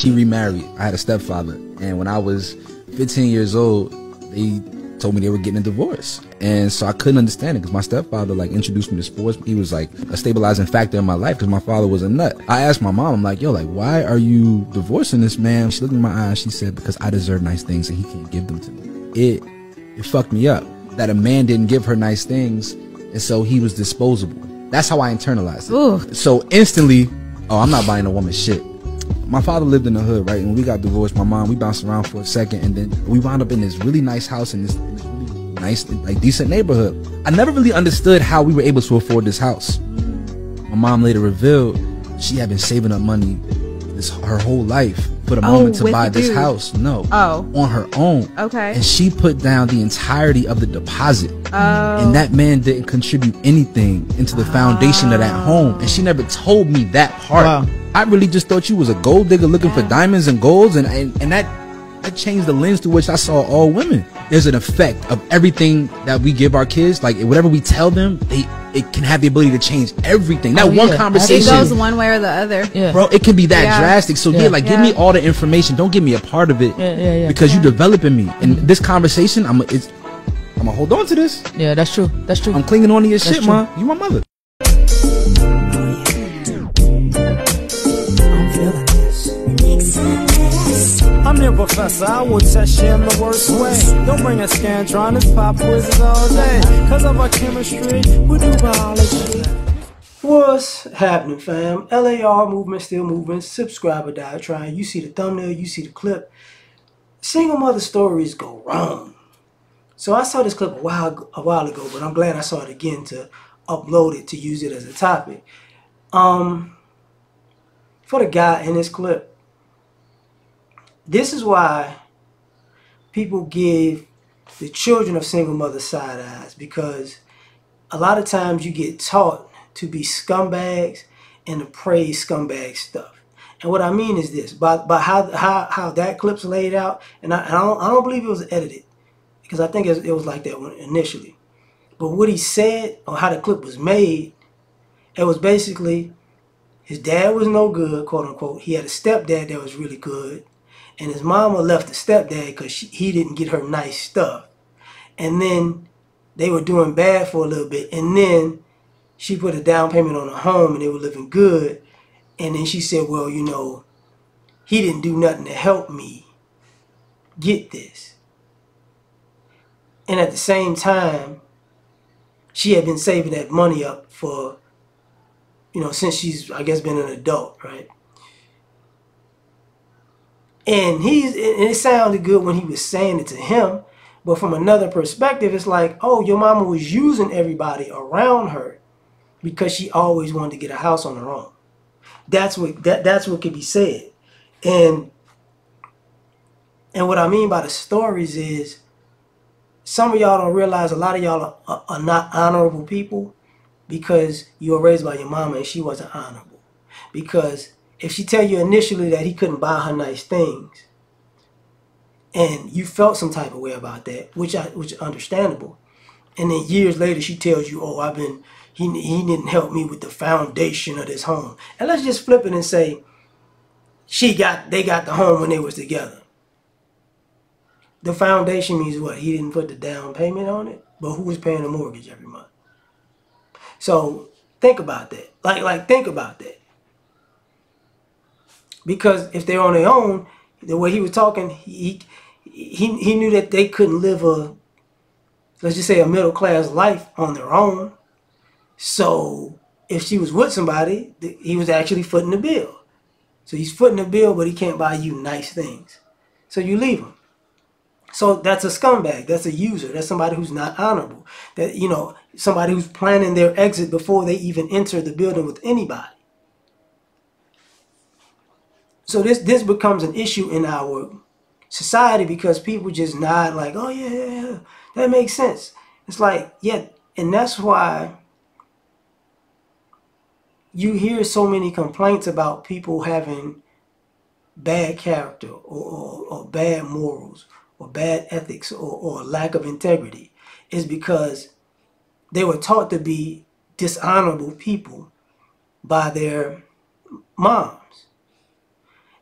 She remarried. I had a stepfather, and when I was 15 years old, they told me they were getting a divorce, and so I couldn't understand it because my stepfather like introduced me to sports. He was like a stabilizing factor in my life because my father was a nut. I asked my mom, I'm like, yo, like, why are you divorcing this man? She looked in my eyes. She said, because I deserve nice things and he can't give them to me. It it fucked me up that a man didn't give her nice things, and so he was disposable. That's how I internalized it. Ooh. So instantly, oh, I'm not buying a woman shit. My father lived in the hood, right? When we got divorced, my mom, we bounced around for a second, and then we wound up in this really nice house in this, in this really nice, like decent neighborhood. I never really understood how we were able to afford this house. My mom later revealed she had been saving up money this her whole life for the Oh, moment to buy this dude. house. No, Oh. on her own. Okay. and she put down the entirety of the deposit. Oh. And that man didn't contribute anything into the foundation of that oh. home. And she never told me that part. Wow. I really just thought you was a gold digger looking for diamonds and golds and, and, and that that changed the lens through which I saw all women. There's an effect of everything that we give our kids, like whatever we tell them, they it can have the ability to change everything. That Oh, one yeah. it conversation goes one way or the other. Yeah. bro it can be that Yeah. drastic so yeah, Yeah. like give me all the information don't give me a part of it Yeah, yeah, yeah. because you're developing me and this conversation i'm it's i'm gonna hold on to this Yeah, that's true. That's true. i'm clinging on to your That's shit true. man you my mother I'm professor, I will test you in the worst way. Don't bring a scantron, it's pop quizzes all day. Cause of our chemistry, we do biology. What's happening, fam? LAR movement still moving. Subscriber diatribe. You see the thumbnail, you see the clip. Single mother stories go wrong. So I saw this clip a while a while ago, but I'm glad I saw it again to upload it to use it as a topic. Um, for the guy in this clip, this is why people give the children of single mothers side eyes because a lot of times you get taught to be scumbags and to praise scumbag stuff. And what I mean is this, by, by how, how, how that clip's laid out, and I, I, don't, I don't believe it was edited, because I think it was, like that initially. But what he said, or how the clip was made, it was basically his dad was no good, quote unquote. He had a stepdad that was really good. And his mama left the stepdad because he didn't get her nice stuff. And then they were doing bad for a little bit. And then she put a down payment on a home and they were living good. And then she said, well, you know, he didn't do nothing to help me get this. And at the same time, she had been saving that money up for, you know, since she's, I guess, been an adult, right? And he's, and it sounded good when he was saying it to him, but from another perspective, it's like, oh, your mama was using everybody around her because she always wanted to get a house on her own. That's what that that's what could be said, and and what I mean by the stories is, some of y'all don't realize a lot of y'all are, are not honorable people because you were raised by your mama and she wasn't honorable. Because if she tell you initially that he couldn't buy her nice things, and you felt some type of way about that, which I which is understandable, and then years later she tells you, "Oh, I've been he he didn't help me with the foundation of this home," and let's just flip it and say, she got they got the home when they was together. The foundation means what? He didn't put the down payment on it, but who was paying the mortgage every month? So think about that. Like like think about that. Because if they're on their own, the way he was talking, he he he knew that they couldn't live a let's just say a middle class life on their own. So if she was with somebody, he was actually footing the bill. So he's footing the bill, but he can't buy you nice things. So you leave him. So that's a scumbag. That's a user. That's somebody who's not honorable. That you know, somebody who's planning their exit before they even enter the building with anybody. So this this becomes an issue in our society because people just nod like, "Oh yeah, yeah, yeah, that makes sense." It's like, yeah, and that's why you hear so many complaints about people having bad character or, or, or bad morals or bad ethics or, or lack of integrity is because they were taught to be dishonorable people by their moms.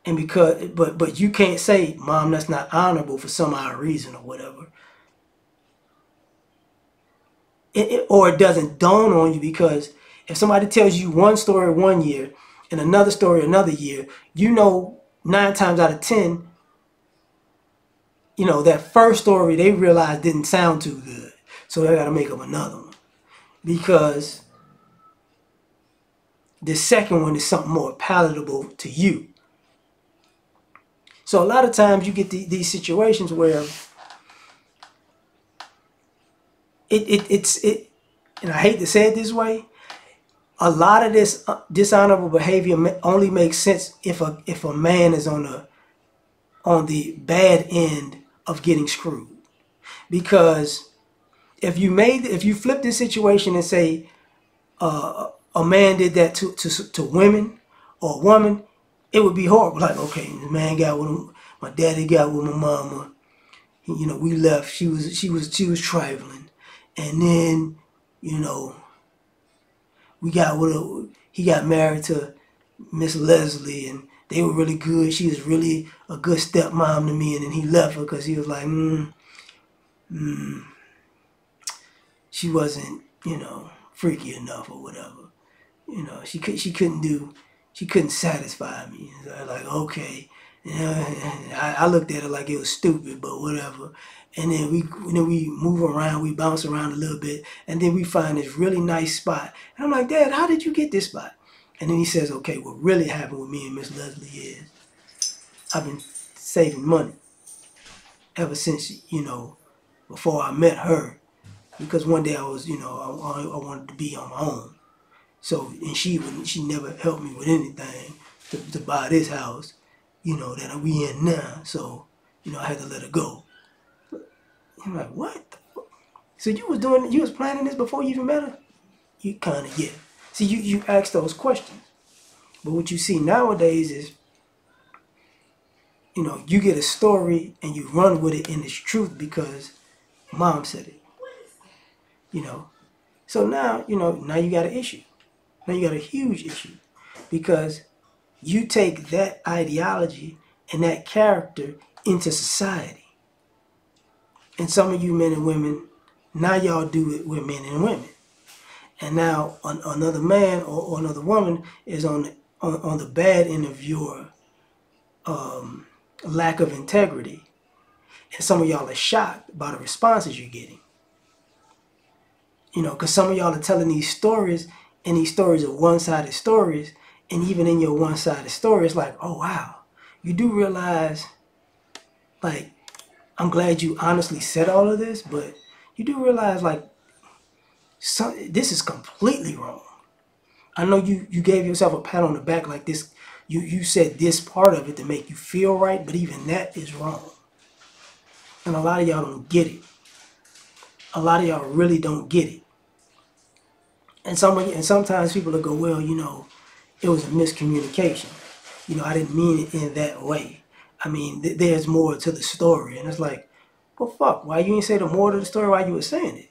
And because but but you can't say, "Mom, that's not honorable for some odd reason or whatever." It, it, or it doesn't dawn on you because if somebody tells you one story one year and another story another year, you know nine times out of ten, you know that first story they realized didn't sound too good, so they got to make up another one because the second one is something more palatable to you. So a lot of times you get the, these situations where it, it it's it, and I hate to say it this way. A lot of this uh, dishonorable behavior only makes sense if a if a man is on the on the bad end of getting screwed, because if you made if you flip this situation and say uh, a man did that to, to to women or a woman, it would be horrible. Like okay, the man got with him, my daddy got with my mama. You know, we left. She was she was she was traveling, and then you know we got with a, he got married to Miss Leslie, and they were really good. She was really a good stepmom to me, and then he left her because he was like, mm, mm, she wasn't, you know, freaky enough or whatever. You know, she could she couldn't do she couldn't satisfy me. So I was like, okay. You know, I, I, looked at it like it was stupid, but whatever. And then we then we move around, we bounce around a little bit, and then we find this really nice spot. And I'm like, Dad, how did you get this spot? And then he says, okay, what really happened with me and Miss Leslie is I've been saving money ever since, you know, before I met her. Because one day I was, you know, I, I wanted to be on my own. So and she would she never helped me with anything to, to buy this house, you know, that we in now. So, you know, I had to let her go. I'm like, what? So you was doing you was planning this before you even met her? You kinda yeah. See you you ask those questions. But what you see nowadays is you know, you get a story and you run with it in its truth because mom said it. You know. So now, you know, now you got an issue. Now you got a huge issue because you take that ideology and that character into society. And some of you men and women, now y'all do it with men and women. And now an, another man or, or, another woman is on the, on, on the bad end of your um, lack of integrity. And some of y'all are shocked by the responses you're getting. You know, because some of y'all are telling these stories and these stories are one-sided stories and even in your one-sided story it's like oh wow. You do realize like i'm glad you honestly said all of this but you do realize like some, this is completely wrong. I know you you gave yourself a pat on the back like this you you said this part of it to make you feel right but even that is wrong. And a lot of y'all don't get it. A lot of y'all really don't get it and some and sometimes people will go, well, you know, it was a miscommunication. You know, I didn't mean it in that way. I mean, th- there's more to the story, and it's like, well, fuck, why you ain't say the more to the story while you were saying it?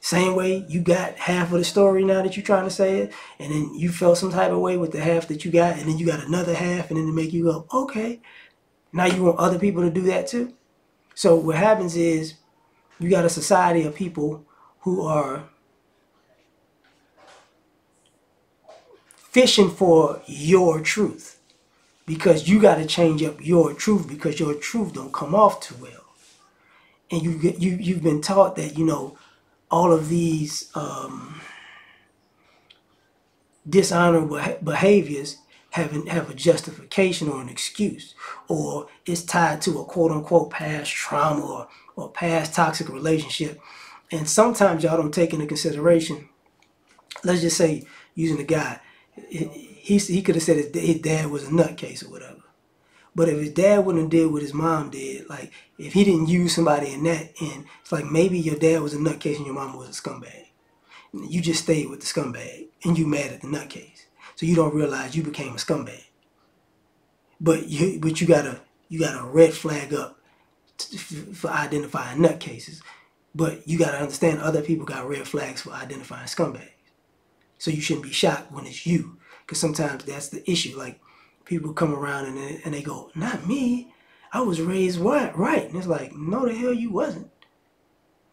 Same way you got half of the story now that you're trying to say it, and then you felt some type of way with the half that you got, and then you got another half, and then to make you go, okay, now you want other people to do that too. So what happens is you got a society of people who are fishing for your truth. Because you got to change up your truth because your truth don't come off too well. And you get you you've been taught that you know all of these um, dishonorable behaviors have an, have a justification or an excuse. Or it's tied to a quote unquote past trauma or, or past toxic relationship. And sometimes y'all don't take into consideration let's just say using the guy he, he could have said his, his dad was a nutcase or whatever. But if his dad wouldn't have did what his mom did, like if he didn't use somebody in that end, it's like maybe your dad was a nutcase and your mom was a scumbag. You just stayed with the scumbag and you mad at the nutcase. So you don't realize you became a scumbag. But you but you got a you got a red flag up for identifying nutcases. But you got to understand other people got red flags for identifying scumbags. So you shouldn't be shocked when it's you. Because sometimes that's the issue. Like, people come around and they, and they go, "Not me. I was raised what right." And it's like, "No, the hell you wasn't.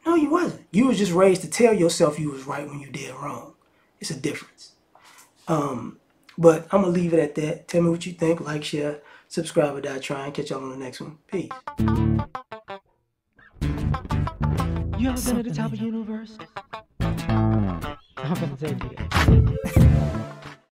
No, you wasn't. You was just raised to tell yourself you was right when you did wrong. It's a difference." Um, but I'm gonna leave it at that. Tell me what you think. Like, share, subscribe, or die trying. Catch y'all on the next one. Peace. You ever been at the top of the universe? I'm gonna take you.